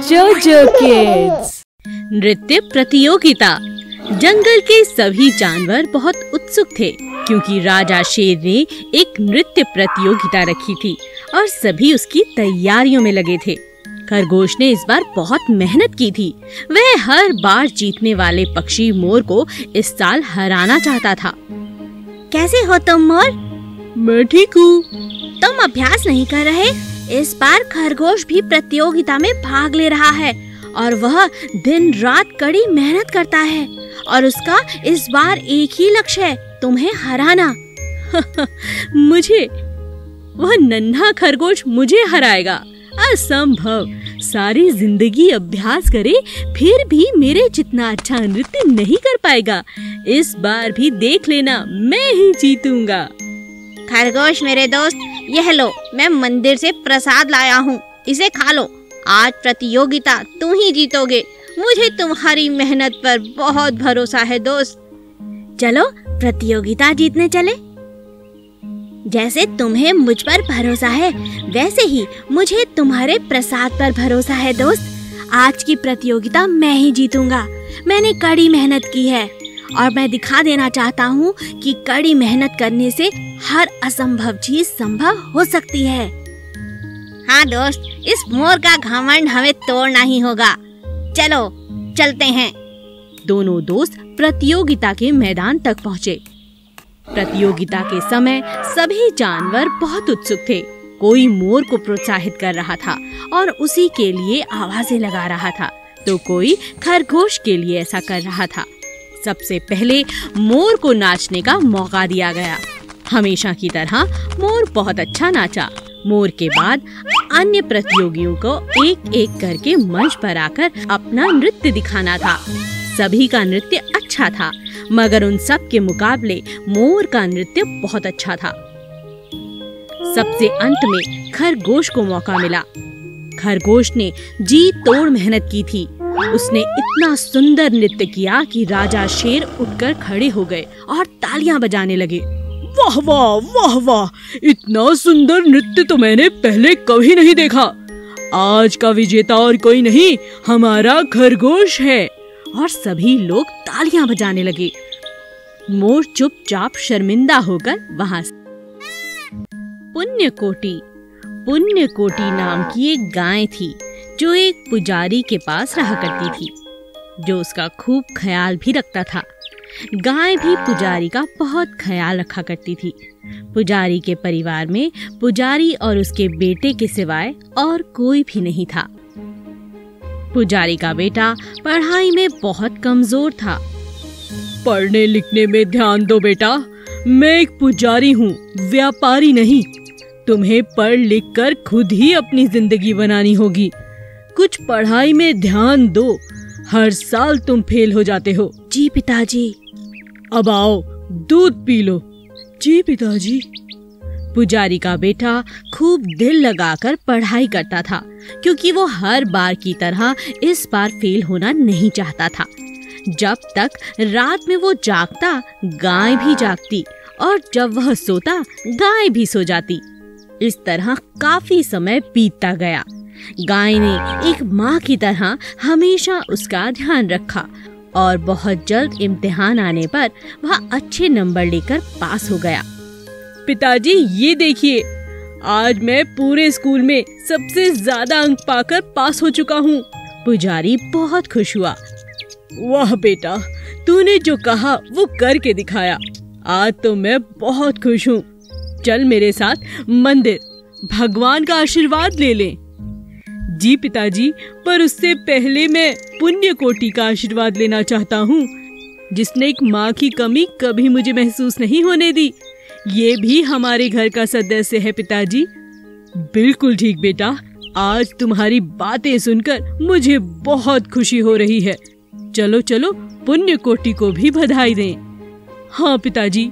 जोजो किड्स नृत्य प्रतियोगिता। जंगल के सभी जानवर बहुत उत्सुक थे क्योंकि राजा शेर ने एक नृत्य प्रतियोगिता रखी थी और सभी उसकी तैयारियों में लगे थे। खरगोश ने इस बार बहुत मेहनत की थी। वह हर बार जीतने वाले पक्षी मोर को इस साल हराना चाहता था। कैसे हो तुम मोर? मैं ठीक हूँ। तुम अभ्यास नहीं कर रहे? इस बार खरगोश भी प्रतियोगिता में भाग ले रहा है और वह दिन रात कड़ी मेहनत करता है और उसका इस बार एक ही लक्ष्य है, तुम्हें हराना। मुझे, वह नन्हा खरगोश मुझे हराएगा। असंभव। सारी ज़िंदगी अभ्यास करे, फिर भी मेरे जितना अच्छा नृत्य नहीं कर पाएगा। इस बार भी देख लेना, मैं ही जीतूँगा। खरगोश मेरे दोस्त, यह लो, मैं मंदिर से प्रसाद लाया हूँ, इसे खा लो। आज प्रतियोगिता तू ही जीतोगे। मुझे तुम्हारी मेहनत पर बहुत भरोसा है, दोस्त। चलो, प्रतियोगिता जीतने चले। जैसे तुम्हें मुझ पर भरोसा है, वैसे ही मुझे तुम्हारे प्रसाद पर भरोसा है, दोस्त। आज की प्रतियोगिता मैं ही जीतूँगा। मैंने कड़ी मेहनत की है। और मैं दिखा देना चाहता हूँ कि कड़ी मेहनत करने से हर असंभव चीज़ संभव हो सकती है। हाँ दोस्त, इस मोर का घमंड हमें तोड़ना ही होगा। चलो, चलते हैं। दोनों दोस्त प्रतियोगिता के मैदान तक पहुँचे। प्रतियोगिता के समय सभी जानवर बहुत उत्सुक थे। कोई मोर को प्रोत्साहित कर रहा था और उसी के लिए आवाज़ें लगा रहा था तो कोई खरगोश के लिए ऐसा कर रहा था। सबसे पहले मोर को नाचने का मौका दिया गया। हमेशा की तरह मोर बहुत अच्छा नाचा। मोर के बाद अन्य प्रतियोगियों को एक एक करके मंच पर आकर अपना नृत्य दिखाना था। सभी का नृत्य अच्छा था, मगर उन सब के मुकाबले मोर का नृत्य बहुत अच्छा था। सबसे अंत में खरगोश को मौका मिला। खरगोश ने जी तोड़ मेहनत की थी। उसने इतना सुंदर नृत्य किया कि राजा शेर उठकर खड़े हो गए और तालियाँ बजाने लगे। वाह वाह वाह वाह, इतना सुंदर नृत्य तो मैंने पहले कभी नहीं देखा। आज का विजेता और कोई नहीं, हमारा खरगोश है। और सभी लोग तालियाँ बजाने लगे। मोर चुपचाप शर्मिंदा होकर वहाँ पुण्य कोटी पुण्य कोटी नाम की एक गाय थी। जो एक पुजारी के पास रहा करती थी, जो उसका खूब ख्याल भी रखता था। गाय भी पुजारी का बहुत ख्याल रखा करती थी। पुजारी के परिवार में पुजारी और उसके बेटे के सिवाय और कोई भी नहीं था। पुजारी का बेटा पढ़ाई में बहुत कमज़ोर था। पढ़ने लिखने में ध्यान दो बेटा, मैं एक पुजारी हूँ, व्यापारी नहीं। तुम्हें पढ़ लिख कर खुद ही अपनी ज़िंदगी बनानी होगी। कुछ पढ़ाई में ध्यान दो। हर साल तुम फेल हो जाते हो। जी पिताजी। अब आओ दूध पी लो। जी पिताजी। पुजारी का बेटा खूब दिल लगाकर पढ़ाई करता था क्योंकि वो हर बार की तरह इस बार फेल होना नहीं चाहता था। जब तक रात में वो जागता गाय भी जागती और जब वह सोता गाय भी सो जाती। इस तरह काफ़ी समय बीतता गया। गाय ने एक माँ की तरह हमेशा उसका ध्यान रखा और बहुत जल्द इम्तिहान आने पर वह अच्छे नंबर लेकर पास हो गया। पिताजी, ये देखिए, आज मैं पूरे स्कूल में सबसे ज़्यादा अंक पाकर पास हो चुका हूँ। पुजारी बहुत खुश हुआ। वाह बेटा, तूने जो कहा वो करके दिखाया। आज तो मैं बहुत खुश हूँ। चल मेरे साथ मंदिर, भगवान का आशीर्वाद ले लें। जी पिताजी, पर उससे पहले मैं पुण्य कोटि का आशीर्वाद लेना चाहता हूँ, जिसने एक माँ की कमी कभी मुझे महसूस नहीं होने दी। ये भी हमारे घर का सदस्य है पिताजी। बिल्कुल ठीक बेटा, आज तुम्हारी बातें सुनकर मुझे बहुत खुशी हो रही है। चलो चलो पुण्य कोटि को भी बधाई दें। हाँ पिताजी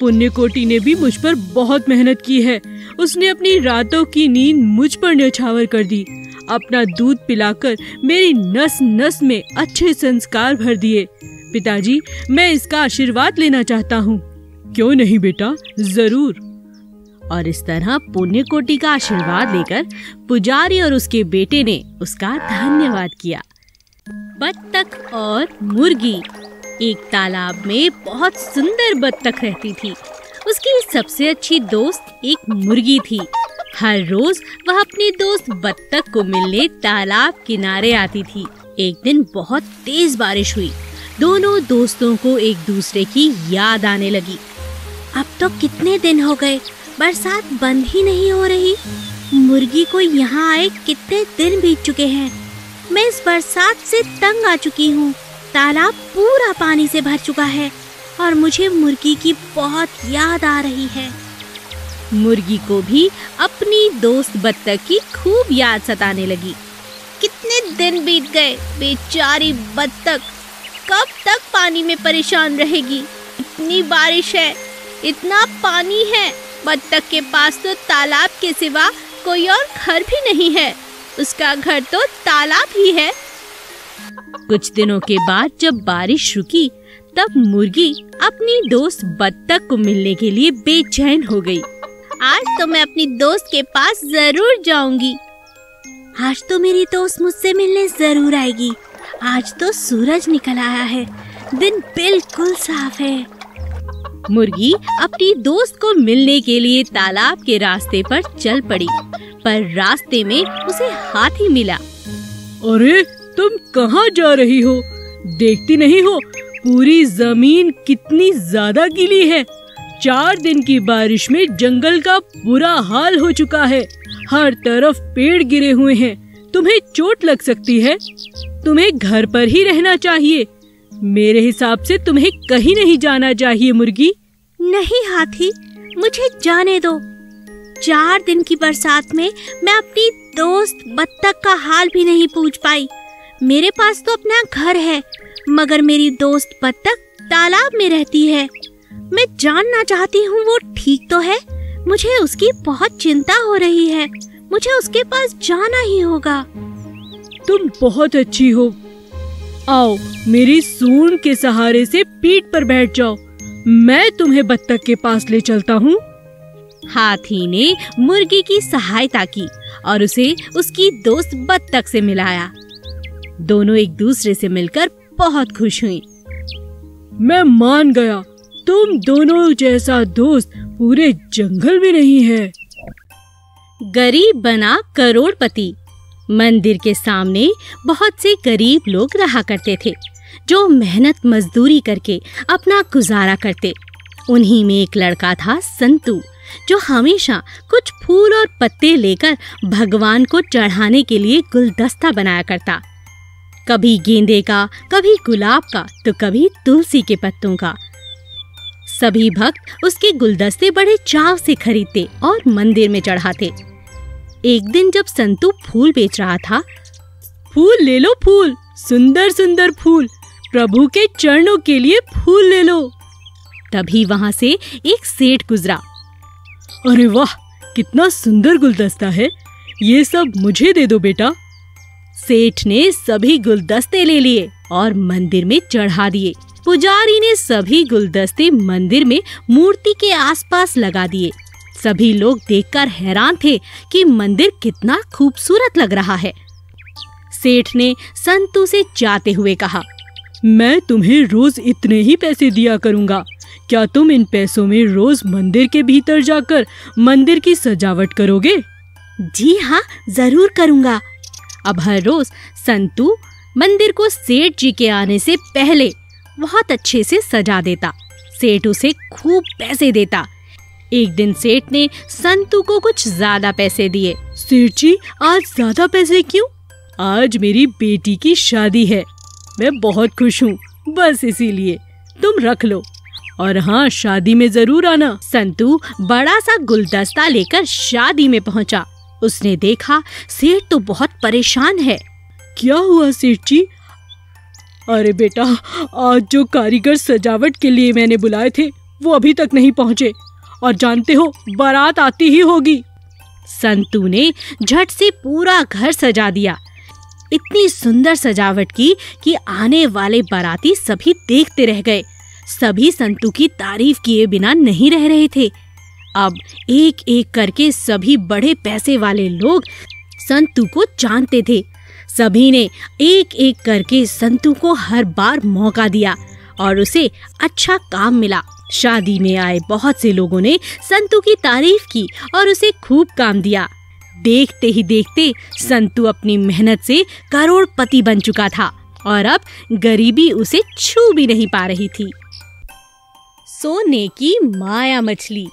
पुण्य कोटि ने भी मुझ पर बहुत मेहनत की है। उसने अपनी रातों की नींद मुझ पर न्यौछावर कर दी। अपना दूध पिलाकर मेरी नस नस में अच्छे संस्कार भर दिए। पिताजी, मैं इसका आशीर्वाद लेना चाहता हूँ। क्यों नहीं बेटा? ज़रूर। और इस तरह पुण्य कोटि का आशीर्वाद लेकर पुजारी और उसके बेटे ने उसका धन्यवाद किया। बत्तख और मुर्गी। एक तालाब में बहुत सुंदर बत्तख रहती थी। उसकी सबसे अच्छी दोस्त एक मुर्गी थी। हर रोज वह अपनी दोस्त बत्तख को मिलने तालाब किनारे आती थी। एक दिन बहुत तेज बारिश हुई। दोनों दोस्तों को एक दूसरे की याद आने लगी। अब तो कितने दिन हो गए, बरसात बंद ही नहीं हो रही। मुर्गी को यहाँ आए कितने दिन बीत चुके हैं। मैं इस बरसात से तंग आ चुकी हूँ। तालाब पूरा पानी से भर चुका है और मुझे मुर्गी की बहुत याद आ रही है। मुर्गी को भी अपनी दोस्त बत्तख की खूब याद सताने लगी। कितने दिन बीत गए, बेचारी बत्तख। कब तक पानी में परेशान रहेगी? इतनी बारिश है, इतना पानी है। बत्तख के पास तो तालाब के सिवा कोई और घर भी नहीं है। उसका घर तो तालाब ही है। कुछ दिनों के बाद जब बारिश रुकी, तब मुर्गी अपनी दोस्त बत्तख को मिलने के लिए बेचैन हो गई। आज तो मैं अपनी दोस्त के पास ज़रूर जाऊँगी। आज तो मेरी दोस्त मुझसे मिलने ज़रूर आएगी। आज तो सूरज निकल आया है। दिन बिल्कुल साफ़ है। मुर्गी अपनी दोस्त को मिलने के लिए तालाब के रास्ते पर चल पड़ी, पर रास्ते में उसे हाथी मिला। अरे, तुम कहाँ जा रही हो? देखती नहीं हो? पूरी ज़मीन कितनी ज़्यादा गीली है। चार दिन की बारिश में जंगल का बुरा हाल हो चुका है। हर तरफ़ पेड़ गिरे हुए हैं। तुम्हें चोट लग सकती है। तुम्हें घर पर ही रहना चाहिए। मेरे हिसाब से तुम्हें कहीं नहीं जाना चाहिए, मुर्गी। नहीं, हाथी, मुझे जाने दो। चार दिन की बरसात में मैं अपनी दोस्त बत्तख का हाल भी नहीं पूछ पाई। मेरे पास तो अपना घर है, मगर मेरी दोस्त बत्तख तालाब में रहती है। मैं जानना चाहती हूँ वो ठीक तो है? मुझे उसकी बहुत चिंता हो रही है। मुझे उसके पास जाना ही होगा। तुम बहुत अच्छी हो। आओ मेरी सून के सहारे से पीठ पर बैठ जाओ। मैं तुम्हें बत्तख के पास ले चलता हूँ। हाथी ने मुर्गी की सहायता की और उसे उसकी दोस्त बत्तख से मिलाया। दोनों एक दूसरे से मिलकर बहुत खुश हुई। मैं मान गया। तुम दोनों जैसा दोस्त पूरे जंगल में नहीं है। गरीब बना करोड़पति। मंदिर के सामने बहुत से गरीब लोग रहा करते थे, जो मेहनत मजदूरी करके अपना गुजारा करते। उन्हीं में एक लड़का था संतू, जो हमेशा कुछ फूल और पत्ते लेकर भगवान को चढ़ाने के लिए गुलदस्ता बनाया करता। कभी गेंदे का, कभी गुलाब का तो कभी तुलसी के पत्तों का। सभी भक्त उसके गुलदस्ते बड़े चाव से खरीदते और मंदिर में चढ़ाते। एक दिन जब संतू फूल बेच रहा था, फूल ले लो फूल, सुंदर सुंदर फूल, प्रभु के चरणों के लिए फूल ले लो। तभी वहाँ से एक सेठ गुजरा। अरे वाह, कितना सुंदर गुलदस्ता है, ये सब मुझे दे दो बेटा। सेठ ने सभी गुलदस्ते ले लिए और मंदिर में चढ़ा दिए। पुजारी ने सभी गुलदस्ते मंदिर में मूर्ति के आसपास लगा दिए। सभी लोग देखकर हैरान थे कि मंदिर कितना खूबसूरत लग रहा है। सेठ ने संतू से जाते हुए कहा, मैं तुम्हें रोज इतने ही पैसे दिया करूँगा। क्या तुम इन पैसों में रोज मंदिर के भीतर जाकर मंदिर की सजावट करोगे? जी हाँ ज़रूर करूँगा। अब हर रोज संतू मंदिर को सेठ जी के आने से पहले बहुत अच्छे से सजा देता। सेठ उसे खूब पैसे देता। एक दिन सेठ ने संतू को कुछ ज़्यादा पैसे दिए। सेठ जी, आज ज़्यादा पैसे क्यों? आज मेरी बेटी की शादी है। मैं बहुत खुश हूँ। बस इसीलिए। तुम रख लो। और हाँ शादी में ज़रूर आना। संतू बड़ा सा गुलदस्ता लेकर शादी में पहुँचा। उसने देखा, सेठ तो बहुत परेशान है। क्या हुआ सेठ जी? अरे बेटा, आज जो कारीगर सजावट के लिए मैंने बुलाए थे, वो अभी तक नहीं पहुँचे। और जानते हो, बारात आती ही होगी। संतू ने झट से पूरा घर सजा दिया। इतनी सुंदर सजावट की कि आने वाले बाराती सभी देखते रह गए। सभी संतू की तारीफ़ किए बिना नहीं रह रहे थे। अब एक एक करके सभी बड़े पैसे वाले लोग संतू को जानते थे। सभी ने एक एक करके संतू को हर बार मौका दिया और उसे अच्छा काम मिला। शादी में आए बहुत से लोगों ने संतू की तारीफ़ की और उसे खूब काम दिया। देखते ही देखते संतू अपनी मेहनत से करोड़पति बन चुका था और अब गरीबी उसे छू भी नहीं पा रही थी। सोने की माया मछली।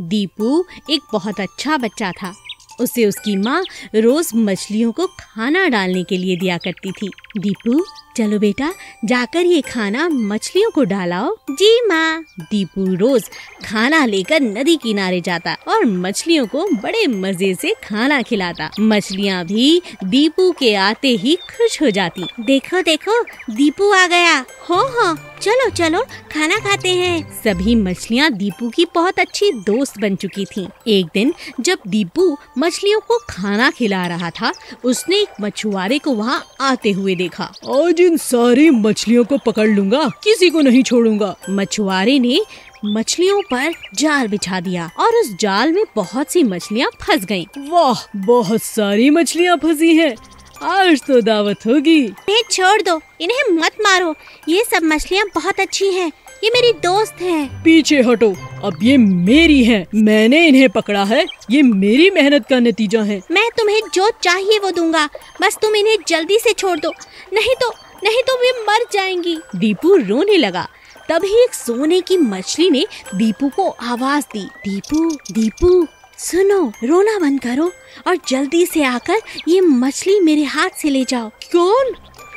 दीपू एक बहुत अच्छा बच्चा था। उसे उसकी माँ रोज मछलियों को खाना डालने के लिए दिया करती थी। दीपू चलो बेटा जाकर ये खाना मछलियों को डालाओ। जी माँ। दीपू रोज खाना लेकर नदी किनारे जाता और मछलियों को बड़े मज़े से खाना खिलाता। मछलियाँ भी दीपू के आते ही खुश हो जाती। देखो देखो दीपू आ गया। हो हो चलो चलो खाना खाते हैं। सभी मछलियाँ दीपू की बहुत अच्छी दोस्त बन चुकी थीं। एक दिन जब दीपू मछलियों को खाना खिला रहा था उसने एक मछुआरे को वहाँ आते हुए देखा। आज इन सारी मछलियों को पकड़ लूँगा किसी को नहीं छोड़ूँगा। मछुआरे ने मछलियों पर जाल बिछा दिया और उस जाल में बहुत सी मछलियाँ फंस गई वाह बहुत सारी मछलियाँ फंसी हैं। आज तो दावत होगी। इन्हें छोड़ दो इन्हें मत मारो। ये सब मछलियाँ बहुत अच्छी हैं। ये मेरी दोस्त हैं। पीछे हटो। अब ये मेरी हैं। मैंने इन्हें पकड़ा है। ये मेरी मेहनत का नतीजा है। मैं तुम्हें जो चाहिए वो दूँगा। बस तुम इन्हें जल्दी से छोड़ दो। नहीं तो नहीं तो वे मर जाएँगी। दीपू रोने लगा। तभी एक सोने की मछली ने दीपू को आवाज़ दी। दीपू दीपू सुनो रोना बंद करो और जल्दी से आकर ये मछली मेरे हाथ से ले जाओ। कौन?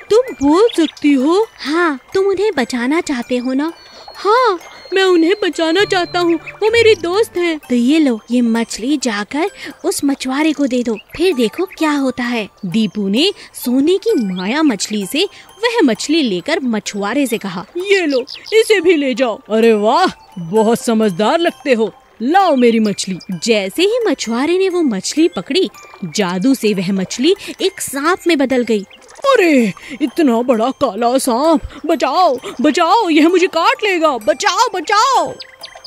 तुम बोल सकती हो। हाँ तुम उन्हें बचाना चाहते हो ना? हाँ मैं उन्हें बचाना चाहता हूँ। वो मेरी दोस्त है। तो ये लो ये मछली जाकर उस मछुआरे को दे दो। फिर देखो क्या होता है। दीपू ने सोने की माया मछली से वह मछली लेकर मछुआरे से कहा ये लो इसे भी ले जाओ। अरे वाह बहुत समझदार लगते हो। लाओ मेरी मछली। जैसे ही मछुआरे ने वो मछली पकड़ी जादू से वह मछली एक सांप में बदल गई। अरे, इतना बड़ा काला सांप। बचाओ बचाओ, यह मुझे काट लेगा। बचाओ बचाओ।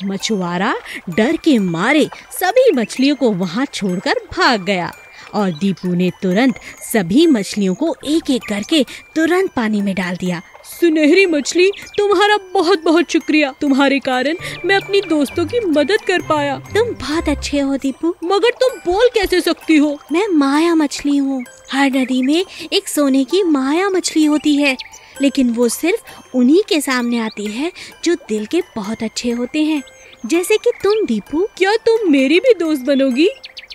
मछुआरा डर के मारे सभी मछलियों को वहाँ छोड़कर भाग गया और दीपू ने तुरंत सभी मछलियों को एक एक करके तुरंत पानी में डाल दिया। सुनहरी मछली तुम्हारा बहुत बहुत शुक्रिया। तुम्हारे कारण मैं अपनी दोस्तों की मदद कर पाया। तुम बहुत अच्छे हो दीपू। मगर तुम बोल कैसे सकती हो? मैं माया मछली हूँ। हर नदी में एक सोने की माया मछली होती है। लेकिन वो सिर्फ़ उन्हीं के सामने आती है जो दिल के बहुत अच्छे होते हैं। जैसे कि तुम दीपू। क्या तुम मेरी भी दोस्त बनोगी?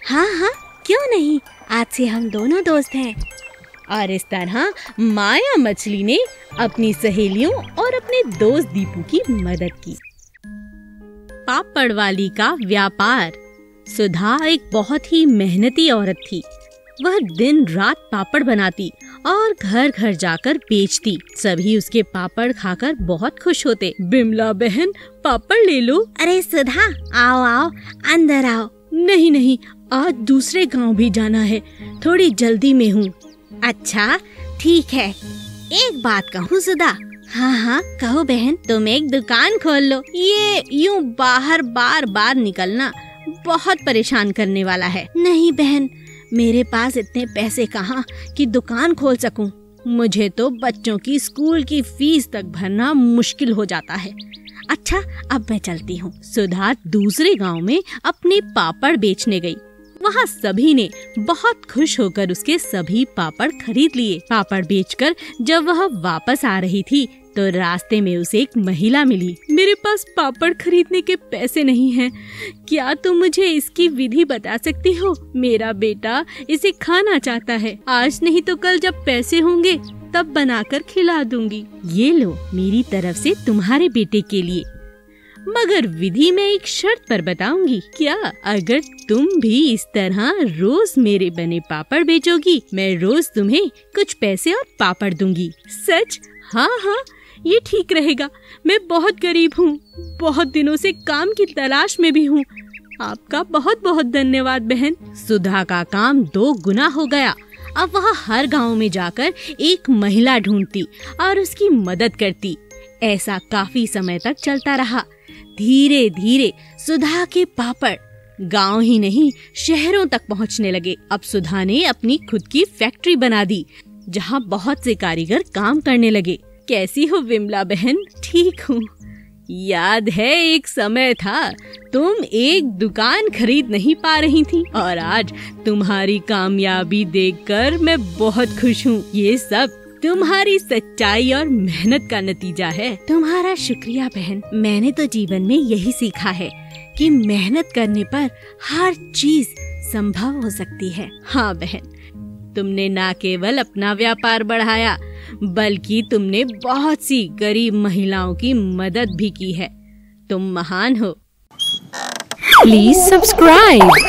हाँ हाँ। क्यों नहीं? आज से हम दोनों दोस्त हैं। और इस तरह माया मछली ने अपनी सहेलियों और अपने दोस्त दीपू की मदद की। पापड़ वाली का व्यापार। सुधा एक बहुत ही मेहनती औरत थी। वह दिन रात पापड़ बनाती और घर घर जाकर बेचती। सभी उसके पापड़ खाकर बहुत खुश होते। बिमला बहन पापड़ ले लो। अरे सुधा आओ आओ अंदर आओ। नहीं नहीं आज दूसरे गाँव भी जाना है। थोड़ी जल्दी में हूँ। अच्छा ठीक है। एक बात कहूँ सुधा। हाँ हाँ कहो बहन, तुम एक दुकान खोल लो। ये यूँ बाहर बार बार निकलना बहुत परेशान करने वाला है। नहीं बहन, मेरे पास इतने पैसे कहाँ कि दुकान खोल सकूँ। मुझे तो बच्चों की स्कूल की फ़ीस तक भरना मुश्किल हो जाता है। अच्छा अब मैं चलती हूँ। सुधा दूसरे गाँव में अपने पापड़ बेचने गई। वहाँ सभी ने बहुत खुश होकर उसके सभी पापड़ खरीद लिए। पापड़ बेचकर जब वह वापस आ रही थी तो रास्ते में उसे एक महिला मिली। मेरे पास पापड़ खरीदने के पैसे नहीं हैं। क्या तुम मुझे इसकी विधि बता सकती हो? मेरा बेटा इसे खाना चाहता है। आज नहीं तो कल जब पैसे होंगे, तब बनाकर खिला दूँगी। ये लो मेरी तरफ़ से तुम्हारे बेटे के लिए। मगर विधि मैं एक शर्त पर बताऊँगी। क्या अगर तुम भी इस तरह रोज मेरे बने पापड़ बेचोगी, मैं रोज तुम्हें कुछ पैसे और पापड़ दूँगी। सच? हाँ हाँ ये ठीक रहेगा। मैं बहुत गरीब हूँ। बहुत दिनों से काम की तलाश में भी हूँ। आपका बहुत बहुत धन्यवाद, बहन। सुधा का काम दो गुना हो गया। अब वह हर गाँव में जाकर एक महिला ढूंढती और उसकी मदद करती। ऐसा काफ़ी समय तक चलता रहा। धीरे धीरे सुधा के पापड़ गाँव ही नहीं, शहरों तक पहुँचने लगे। अब सुधा ने अपनी खुद की फैक्ट्री बना दी, जहाँ बहुत से कारीगर काम करने लगे। कैसी हो विमला बहन? ठीक हूँ। याद है, एक समय था तुम एक दुकान खरीद नहीं पा रही थी, और आज तुम्हारी कामयाबी देखकर मैं बहुत खुश हूँ। ये सब तुम्हारी सच्चाई और मेहनत का नतीजा है। तुम्हारा शुक्रिया बहन। मैंने तो जीवन में यही सीखा है कि मेहनत करने पर हर चीज़ संभव हो सकती है। हाँ बहन, तुमने न केवल अपना व्यापार बढ़ाया, बल्कि तुमने बहुत सी गरीब महिलाओं की मदद भी की है। तुम महान हो। Please subscribe